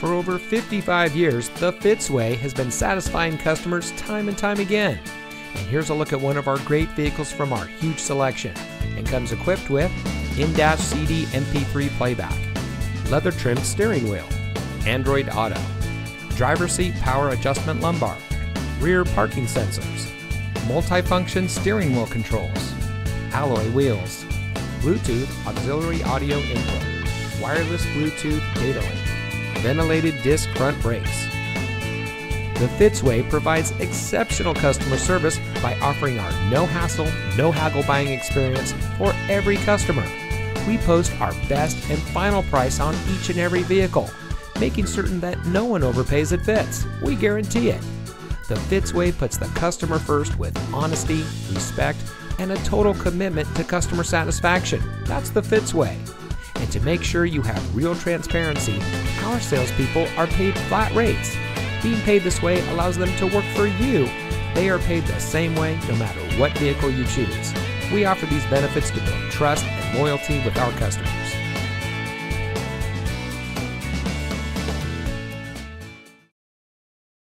For over 55 years, the Fitzway has been satisfying customers time and time again. And here's a look at one of our great vehicles from our huge selection and comes equipped with in-dash CD MP3 playback, leather trimmed steering wheel, Android Auto, driver seat power adjustment lumbar, rear parking sensors, multifunction steering wheel controls, alloy wheels, Bluetooth auxiliary audio input, wireless Bluetooth data link, ventilated disc front brakes. The Fitzway provides exceptional customer service by offering our no hassle, no haggle buying experience for every customer. We post our best and final price on each and every vehicle, making certain that no one overpays at Fitz. We guarantee it. The Fitzway puts the customer first with honesty, respect, and a total commitment to customer satisfaction. That's the Fitzway. And to make sure you have real transparency, our salespeople are paid flat rates. Being paid this way allows them to work for you. They are paid the same way no matter what vehicle you choose. We offer these benefits to build trust and loyalty with our customers.